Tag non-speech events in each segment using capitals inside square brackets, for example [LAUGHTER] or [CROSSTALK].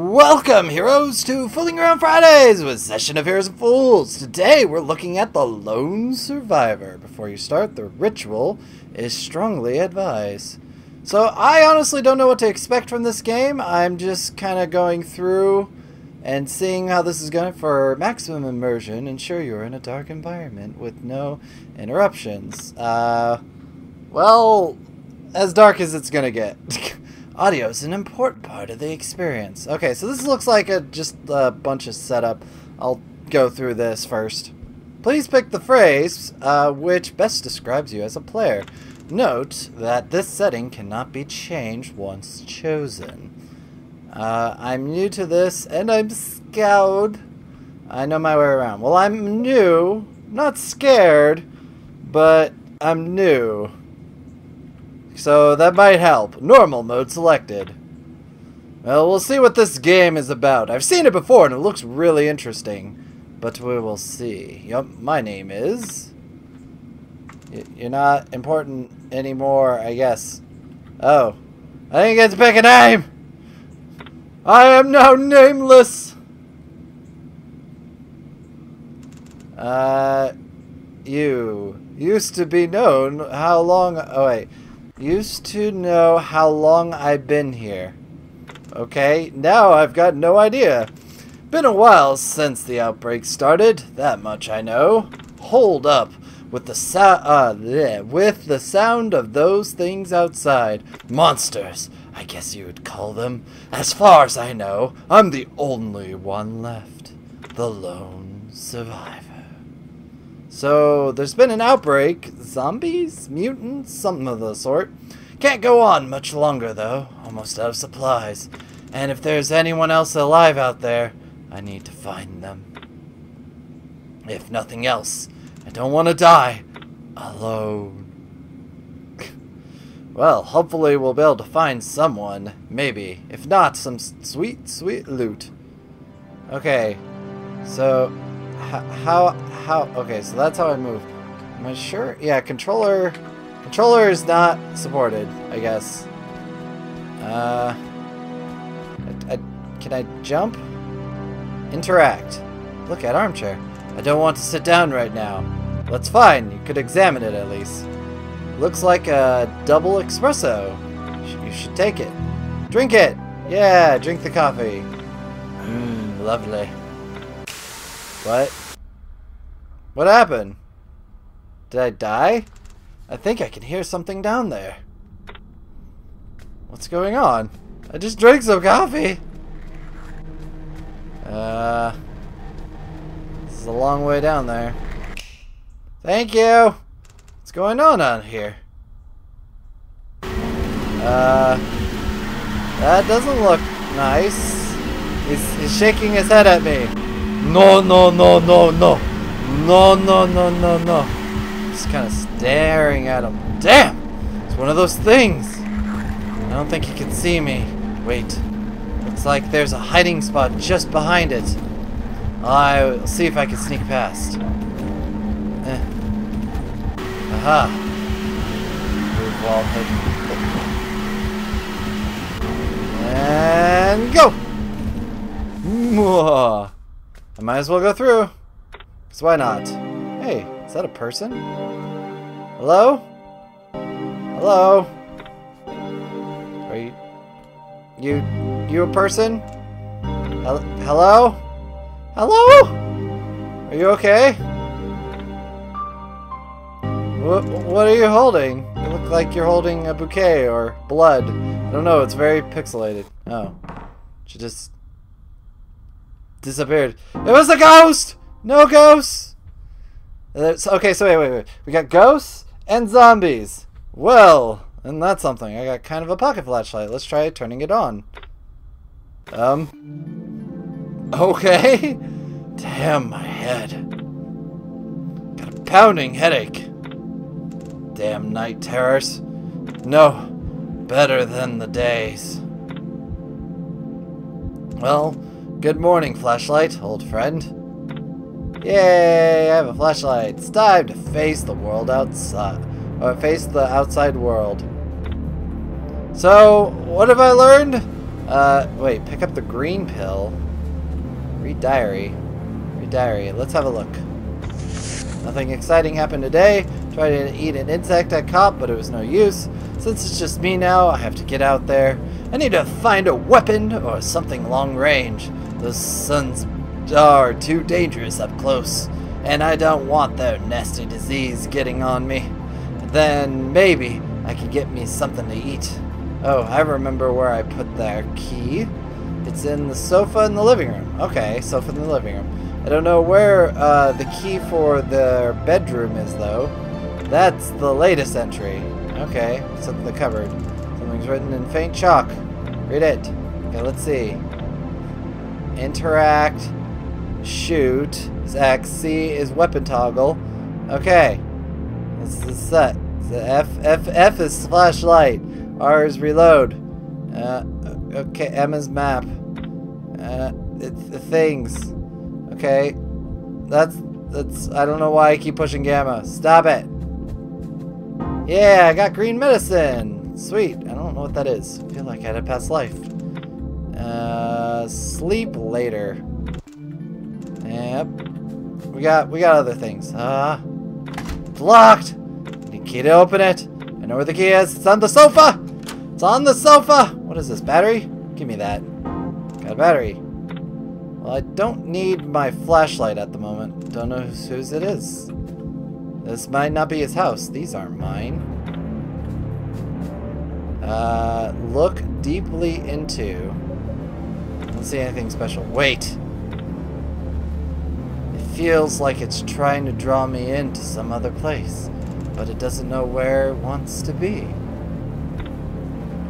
Welcome, heroes, to Fooling Around Fridays with Zeshin of Heroes and Fools. Today, we're looking at the Lone Survivor. Before you start, the ritual is strongly advised. So, I honestly don't know what to expect from this game. I'm just kind of going through and seeing how this is going for maximum immersion. Ensure you're in a dark environment with no interruptions. Uh, well, as dark as it's going to get. [LAUGHS] Audio is an important part of the experience. Okay, so this looks like a just a bunch of setup. I'll go through this first. Please pick the phrase uh, which best describes you as a player. Note that this setting cannot be changed once chosen. Uh, I'm new to this and I'm scared. I know my way around. Well, I'm new, not scared, but I'm new. So that might help. Normal mode selected. Well, we'll see what this game is about. I've seen it before and it looks really interesting. But we will see. Yup, my name is... You're not important anymore, I guess. Oh. I didn't get to pick a name! I am now nameless! Uh... You used to be known how long... Oh, wait. Used to know how long I've been here. Okay, now I've got no idea. Been a while since the outbreak started, that much I know. Hold up, with the so uh, bleh, with the sound of those things outside. Monsters, I guess you would call them. As far as I know, I'm the only one left. The lone survivor. So, there's been an outbreak. Zombies? Mutants? Something of the sort. Can't go on much longer, though. Almost out of supplies. And if there's anyone else alive out there, I need to find them. If nothing else, I don't want to die alone. well, hopefully we'll be able to find someone. Maybe. If not, some sweet, sweet loot. Okay. So, how, how, okay, so that's how I move. Am I sure? Yeah, controller, controller is not supported, I guess. Uh, I, I, can I jump? Interact. Look at armchair. I don't want to sit down right now. That's fine, you could examine it at least. Looks like a double espresso. You should take it. Drink it! Yeah, drink the coffee. Mmm, lovely. What? What happened? Did I die? I think I can hear something down there. What's going on? I just drank some coffee. Uh, this is a long way down there. Thank you. What's going on on here? Uh, that doesn't look nice. He's, he's shaking his head at me. No, no, no, no, no. No, no, no, no, no. Just kind of staring at him. Damn! It's one of those things. I don't think he can see me. Wait. Looks like there's a hiding spot just behind it. I'll see if I can sneak past. Eh. Aha. Move wall hidden. And go! Mwah. I might as well go through. Because why not? Hey, is that a person? Hello? Hello? Are you... You... You a person? Hel hello? Hello? Are you okay? What, what are you holding? You look like you're holding a bouquet or blood. I don't know, it's very pixelated. Oh. She just disappeared. It was a ghost! No ghosts! okay, so wait, wait, wait. We got ghosts and zombies. Well, and that's something. I got kind of a pocket flashlight. Let's try turning it on. Um. Okay. [LAUGHS] Damn my head. Got a pounding headache. Damn night terrors. No. Better than the days. Well, Good morning, flashlight, old friend. Yay, I have a flashlight. It's time to face the world outside. Or face the outside world. So, what have I learned? Uh, wait, pick up the green pill. Read diary. Read diary. Let's have a look. Nothing exciting happened today. Tried to eat an insect I caught, but it was no use. Since it's just me now, I have to get out there. I need to find a weapon or something long range. Those suns are too dangerous up close, and I don't want their nasty disease getting on me. Then maybe I could get me something to eat. Oh, I remember where I put their key. It's in the sofa in the living room. Okay, sofa in the living room. I don't know where uh, the key for their bedroom is, though. That's the latest entry. Okay, in the cupboard. Something's written in faint chalk. Read it. Okay, let's see. Interact. Shoot is X. C is weapon toggle. Okay. This is set. The F, F, F is flashlight. R is reload. Uh, okay, M is map. Uh, it's the things. Okay. That's, that's, I don't know why I keep pushing gamma. Stop it. Yeah, I got green medicine. Sweet. I don't know what that is. I feel like I had a past life. Uh, sleep later. Yep. We got, we got other things. It's locked. Need key to open it. I know where the key is. It's on the sofa. It's on the sofa. What is this, battery? Give me that. Got a battery. Well, I don't need my flashlight at the moment. Don't know whose, whose it is. This might not be his house. These aren't mine. Uh, look deeply into. Don't see anything special. Wait. It feels like it's trying to draw me into some other place, but it doesn't know where it wants to be.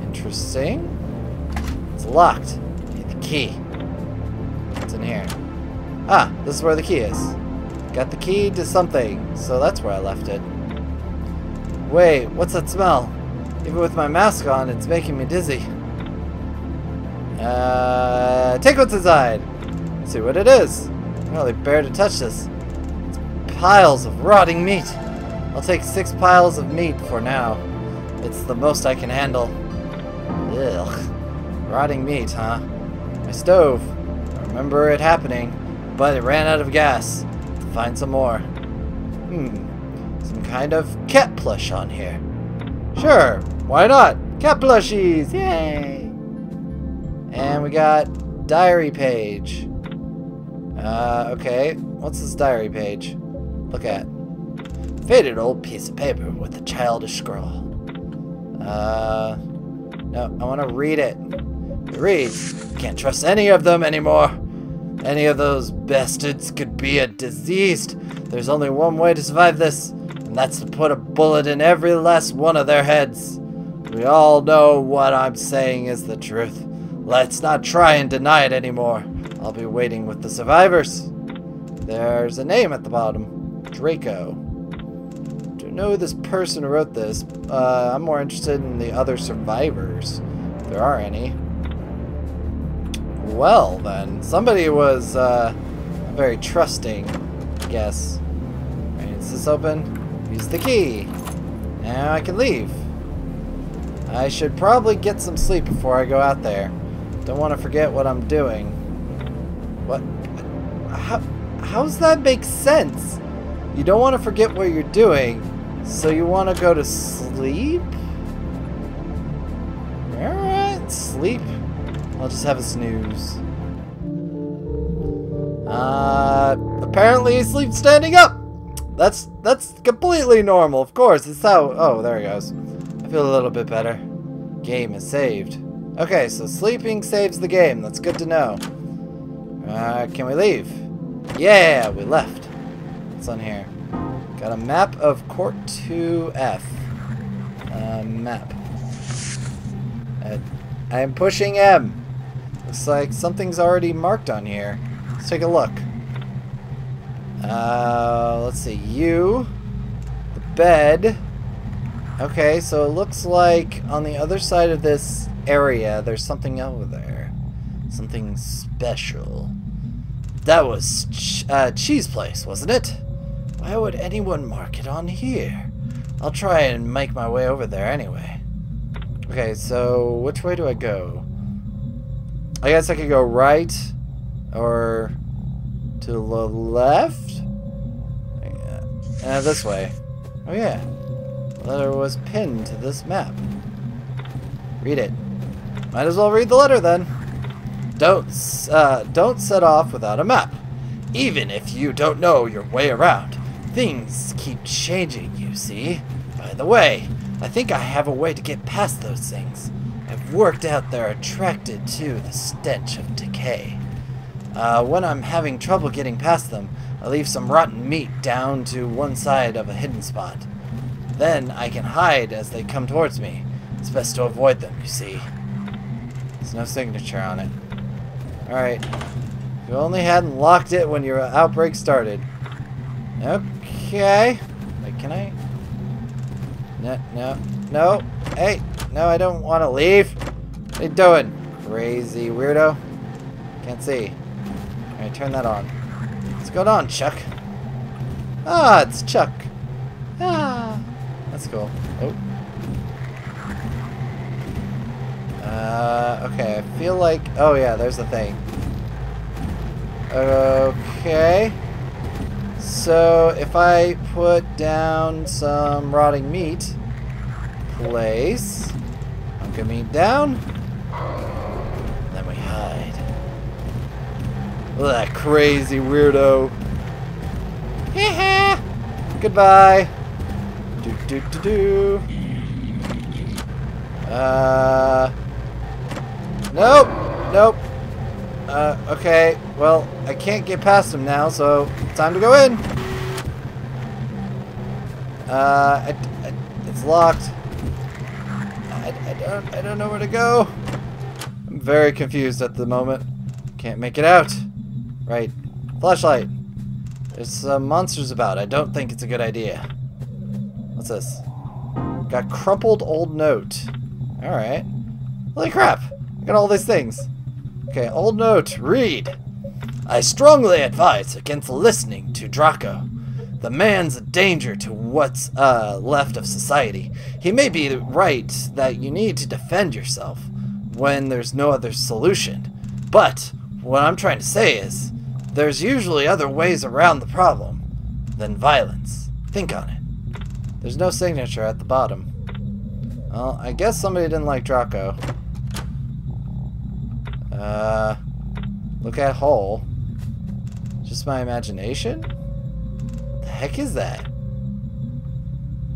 Interesting. It's locked. Need the key. What's in here? Ah, this is where the key is. Got the key to something, so that's where I left it. Wait, what's that smell? Even with my mask on, it's making me dizzy. Uh, take what's inside. Let's see what it is. Really bear to touch this. It's piles of rotting meat. I'll take six piles of meat for now. It's the most I can handle. Ugh. Rotting meat, huh? My stove. I remember it happening, but it ran out of gas find some more. Hmm, some kind of cat plush on here. Sure, why not? Cat plushies, yay! And we got diary page. Uh, okay, what's this diary page? Look at. Faded old piece of paper with a childish scrawl. Uh, no, I want to read it. Reads, Can't trust any of them anymore. Any of those bastards could be a diseased. There's only one way to survive this, and that's to put a bullet in every last one of their heads. We all know what I'm saying is the truth. Let's not try and deny it anymore. I'll be waiting with the survivors. There's a name at the bottom. Draco. Do know this person who wrote this. Uh, I'm more interested in the other survivors, if there are any. Well, then. Somebody was uh, very trusting, I guess. Right, is this open? Use the key. Now I can leave. I should probably get some sleep before I go out there. Don't want to forget what I'm doing. What? How, how's that make sense? You don't want to forget what you're doing, so you want to go to sleep? Alright, sleep. I'll just have a snooze. Uh, apparently he sleeps standing up. That's that's completely normal, of course. It's how. Oh, there he goes. I feel a little bit better. Game is saved. Okay, so sleeping saves the game. That's good to know. Uh, can we leave? Yeah, we left. What's on here? Got a map of Court 2F. Uh, map. Uh, I am pushing M. Looks like something's already marked on here. Let's take a look. Uh, let's see. You. The bed. Okay, so it looks like on the other side of this area, there's something over there. Something special. That was ch uh, Cheese Place, wasn't it? Why would anyone mark it on here? I'll try and make my way over there anyway. Okay, so which way do I go? I guess I could go right or to the left. Uh, this way. Oh yeah. Letter was pinned to this map. Read it. Might as well read the letter then. Don't, uh, don't set off without a map. Even if you don't know your way around. Things keep changing, you see. By the way, I think I have a way to get past those things. I've worked out they're attracted to the stench of decay. Uh, when I'm having trouble getting past them, I leave some rotten meat down to one side of a hidden spot. Then I can hide as they come towards me. It's best to avoid them, you see. There's no signature on it. Alright. You only hadn't locked it when your outbreak started. Okay. Wait, can I? No, no, no. Hey, no, I don't want to leave. What are you doing? Crazy weirdo. Can't see. Alright, turn that on. What's going on, Chuck? Ah, it's Chuck. Ah, that's cool. Oh. Uh, okay, I feel like... Oh, yeah, there's the thing. Okay. So, if I put down some rotting meat, place, hunker meat down, then we hide. Look at that crazy weirdo. [LAUGHS] Goodbye. Do do do. Uh. Nope. Nope. Uh, okay. Well, I can't get past him now, so time to go in. Uh, I, I, it's locked. I, I don't, I don't know where to go. I'm very confused at the moment. Can't make it out. Right. Flashlight. There's some monsters about. I don't think it's a good idea. What's this? Got crumpled old note. Alright. Holy crap! I got all these things. Okay, old note. Read. I strongly advise against listening to Draco. The man's a danger to what's uh, left of society. He may be right that you need to defend yourself when there's no other solution. But what I'm trying to say is, there's usually other ways around the problem than violence. Think on it. There's no signature at the bottom. Well, I guess somebody didn't like Draco. Uh, look at hole. Just my imagination? The heck is that?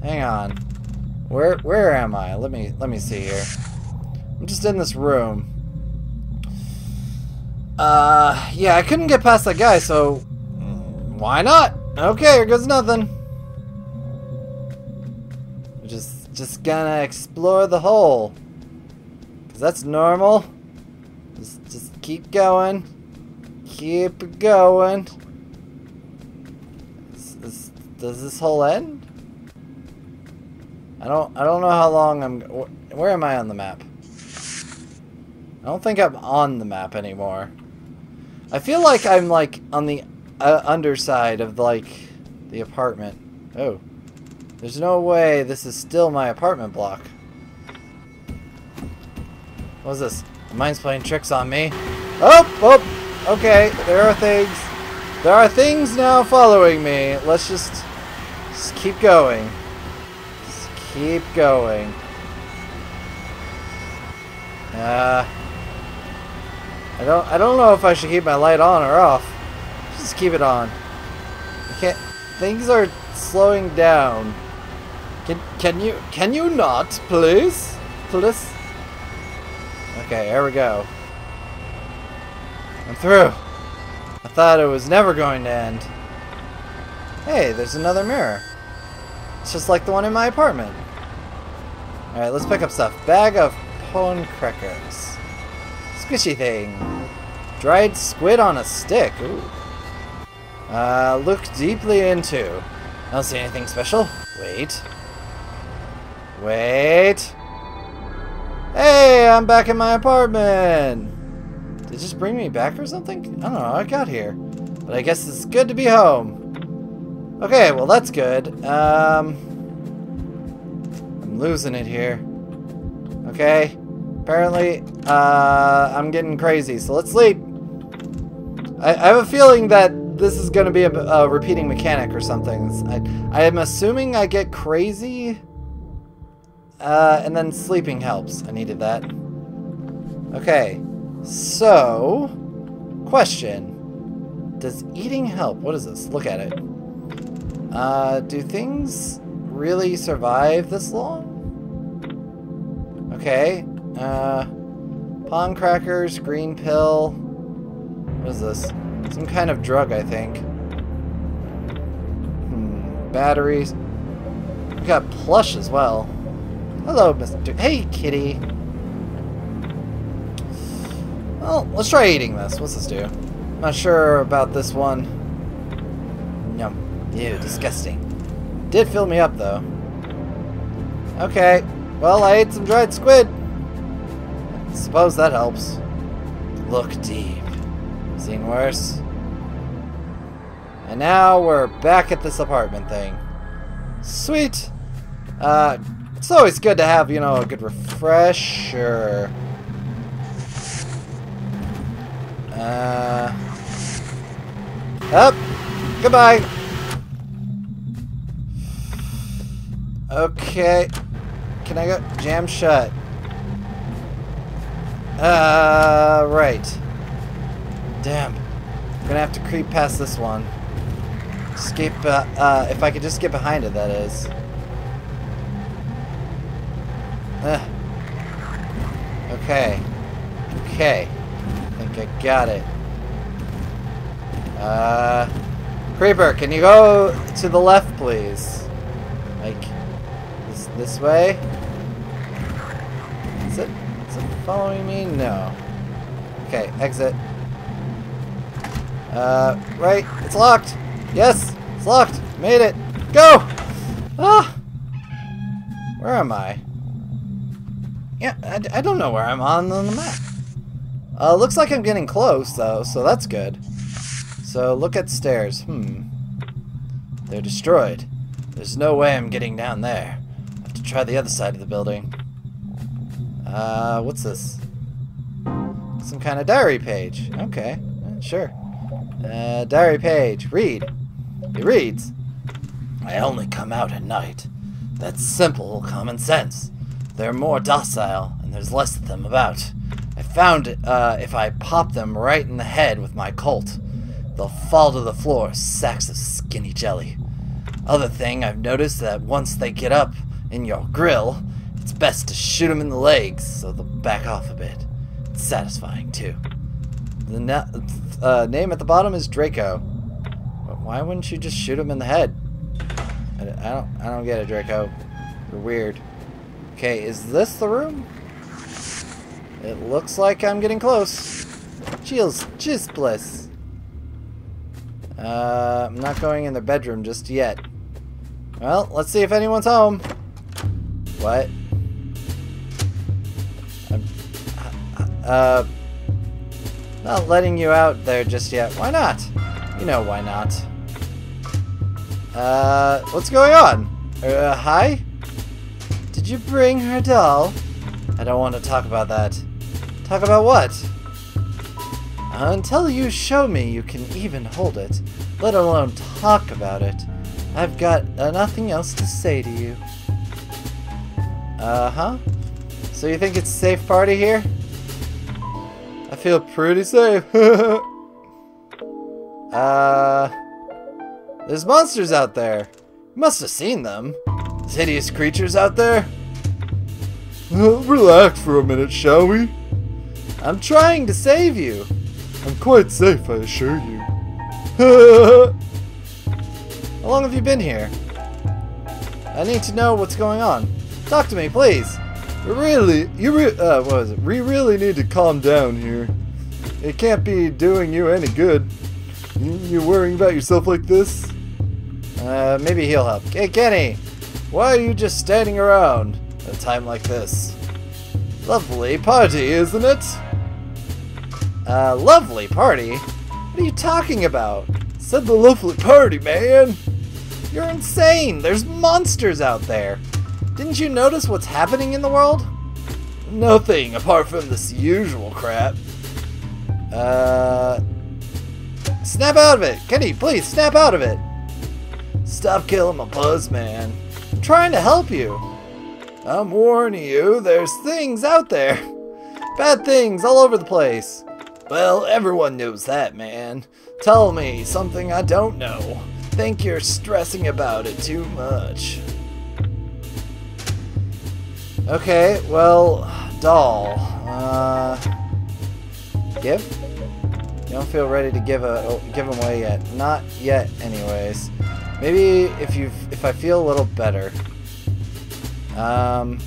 Hang on. Where where am I? Let me let me see here. I'm just in this room. Uh, yeah, I couldn't get past that guy, so why not? Okay, here goes nothing. Just gonna explore the hole. Cause that's normal. Just, just keep going. Keep going. Is, is, does this hole end? I don't. I don't know how long I'm. Where am I on the map? I don't think I'm on the map anymore. I feel like I'm like on the uh, underside of like the apartment. Oh, there's no way this is still my apartment block. What's this? The mine's playing tricks on me. Oh, oh, okay. There are things. There are things now following me. Let's just, just keep going. Just keep going. Uh, I don't. I don't know if I should keep my light on or off. Just keep it on. I can't. Things are slowing down. Can can you can you not, please, please? Okay, here we go. I'm through. I thought it was never going to end. Hey, there's another mirror. It's just like the one in my apartment. Alright, let's pick up stuff. Bag of prawn crackers. Squishy thing. Dried squid on a stick. Ooh. Uh, look deeply into. I don't see anything special. Wait. Wait. Hey, I'm back in my apartment. Did it just bring me back or something? I don't know I got here. But I guess it's good to be home. Okay, well that's good. Um, I'm losing it here. Okay. Apparently, uh, I'm getting crazy, so let's sleep. I, I have a feeling that this is going to be a, a, repeating mechanic or something. I, I am assuming I get crazy, uh, and then sleeping helps. I needed that. Okay, so, question. Does eating help? What is this? Look at it. Uh, do things really survive this long? Okay, uh, prawn crackers, green pill. What is this? Some kind of drug, I think. Hmm, batteries. We got plush as well. Hello, Mr. Hey, kitty. Well, let's try eating this. What's this do? Not sure about this one. Yum. Ew, disgusting. Did fill me up, though. Okay. Well, I ate some dried squid. Suppose that helps. Look deep. Seen worse? And now we're back at this apartment thing. Sweet! Uh, it's always good to have, you know, a good refresher. Uh... Up! Goodbye! Okay. Can I go? Jam shut. Uh, right. Damn. I'm gonna have to creep past this one. Escape, uh, uh, if I could just get behind it, that is. Uh. Okay. Okay. I think I got it. Uh, Creeper, can you go to the left, please? Like, this, this way? Is it? Is it following me? No. Okay, exit. Uh, right. It's locked. Yes, it's locked. Made it. Go! Ah! Where am I? Yeah, I, I don't know where I'm on, on the map. Uh, looks like I'm getting close, though, so that's good. So, look at stairs. Hmm. They're destroyed. There's no way I'm getting down there. I have to try the other side of the building. Uh, what's this? Some kind of diary page. Okay, sure. Uh, diary page. Read. It reads, I only come out at night. That's simple common sense. They're more docile, and there's less of them about. I found uh, if I pop them right in the head with my Colt, they'll fall to the floor sacks of skinny jelly. Other thing I've noticed that once they get up in your grill, it's best to shoot them in the legs so they'll back off a bit. It's satisfying, too. The na uh, name at the bottom is Draco. But why wouldn't you just shoot him in the head? I, I don't, I don't get it, Draco. You're weird. Okay, is this the room? It looks like I'm getting close. Chills, just bliss. Uh, I'm not going in the bedroom just yet. Well, let's see if anyone's home. What? Uh, not letting you out there just yet. Why not? You know why not. Uh, what's going on? Uh, hi? You bring her doll? I don't want to talk about that. Talk about what? Until you show me you can even hold it, let alone talk about it, I've got uh, nothing else to say to you. Uh-huh. So you think it's safe party here? I feel pretty safe. [LAUGHS] uh, there's monsters out there. You must have seen them. There's hideous creatures out there. [LAUGHS] relax for a minute, shall we? I'm trying to save you. I'm quite safe, I assure you. [LAUGHS] How long have you been here? I need to know what's going on. Talk to me, please. Really, you re uh, what was it? We really need to calm down here. It can't be doing you any good. You, you worrying about yourself like this? Uh, maybe he'll help. Hey, Kenny! Why are you just standing around a time like this? Lovely party, isn't it? Uh, lovely party? What are you talking about? Said the lovely party, man! You're insane! There's monsters out there! Didn't you notice what's happening in the world? nothing apart from this usual crap. Uh, snap out of it! Kenny, please, snap out of it! Stop killing my buzz, man. I'm trying to help you. I'm warning you, there's things out there. Bad things all over the place. Well, everyone knows that, man. Tell me something I don't know. Think you're stressing about it too much. Okay, well, doll. Uh, give? You don't feel ready to give a oh, give them away yet. Not yet, anyways. Maybe if you if I feel a little better. Um,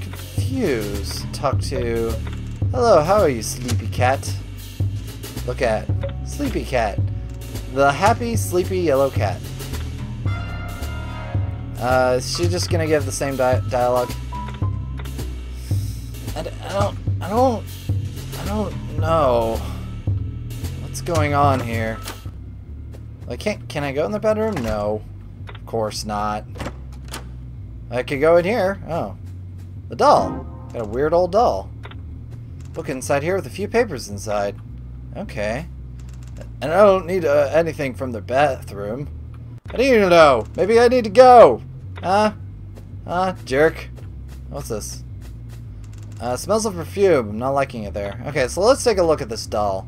confused. Talk to. Hello, how are you, sleepy cat? Look at sleepy cat, the happy sleepy yellow cat. Uh, is she just gonna give the same di dialogue? I, I don't, I don't, I don't know what's going on here. I can't, can I go in the bedroom? No, of course not. I could go in here. Oh, the doll. Got a weird old doll. Look inside here with a few papers inside. Okay. And I don't need uh, anything from the bathroom. I need to know. Maybe I need to go. Huh? Huh? Jerk. What's this? Uh, smells of perfume. I'm not liking it there. Okay, so let's take a look at this doll.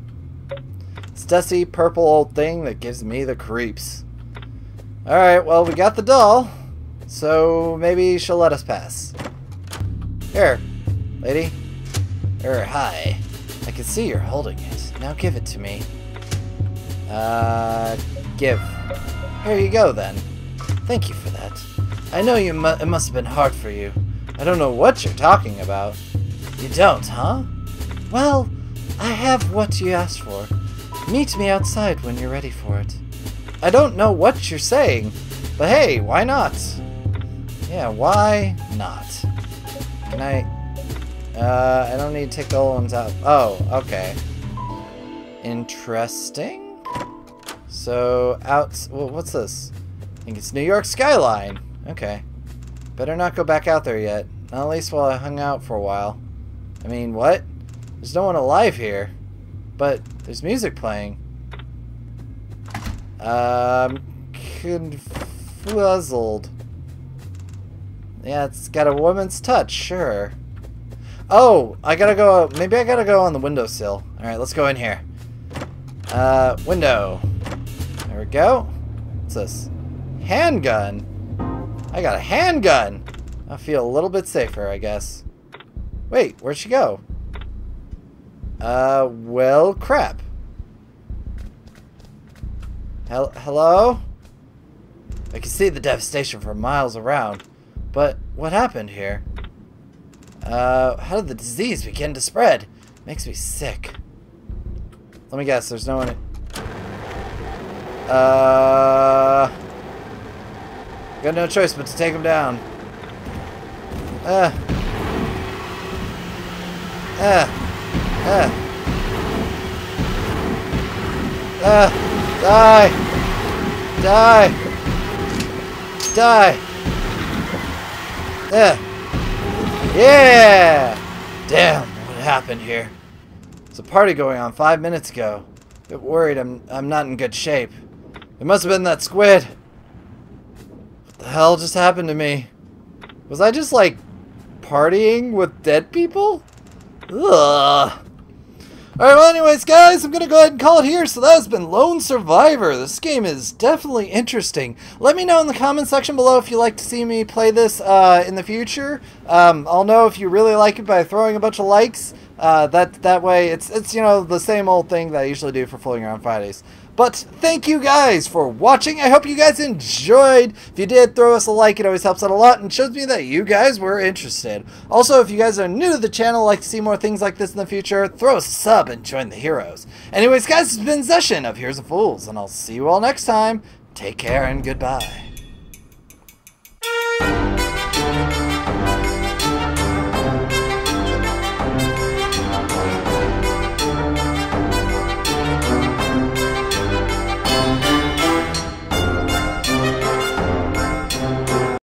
It's dusty, purple old thing that gives me the creeps. Alright, well, we got the doll. So maybe she'll let us pass. Here, lady. Er, hi. I can see you're holding it. Now give it to me. Uh, give. Here you go, then. Thank you for that. I know you mu it must have been hard for you. I don't know what you're talking about. You don't, huh? Well, I have what you asked for. Meet me outside when you're ready for it. I don't know what you're saying, but hey, why not? Yeah, why not? Can I... Uh, I don't need to take the old ones out. Oh, okay. Interesting. So, out... Well, what's this? I think it's New York Skyline. Okay. Better not go back out there yet. Not at least while I hung out for a while. I mean, what? There's no one alive here. But there's music playing. Um, confuzzled. Yeah, it's got a woman's touch, sure. Oh, I gotta go, maybe I gotta go on the windowsill. Alright, let's go in here. Uh, window. There we go. What's this? Handgun. I got a handgun. I feel a little bit safer, I guess. Wait, where'd she go? Uh, well, crap. Hel hello? I can see the devastation for miles around. But what happened here? Uh, how did the disease begin to spread? Makes me sick. Let me guess, there's no one... Uh... Got no choice but to take him down. Uh... Uh... Uh... Uh... Die! Die! Die! Yeah. Yeah! Damn, what happened here? There's a party going on five minutes ago. A bit worried I'm I'm not in good shape. It must have been that squid. What the hell just happened to me? Was I just like partying with dead people? Ugh. Alright, well anyways guys, I'm to go ahead and call it here. So that has been Lone Survivor. This game is definitely interesting. Let me know in the comment section below if you'd like to see me play this uh, in the future. Um, I'll know if you really like it by throwing a bunch of likes. Uh, that that way, it's, it's, you know, the same old thing that I usually do for Fooling Around Fridays. But thank you guys for watching. I hope you guys enjoyed. If you did, throw us a like. It always helps out a lot and shows me that you guys were interested. Also, if you guys are new to the channel, like to see more things like this in the future, throw a sub and join the heroes. Anyways, guys, it's been Zeshin of Heroes of Fools, and I'll see you all next time. Take care and goodbye.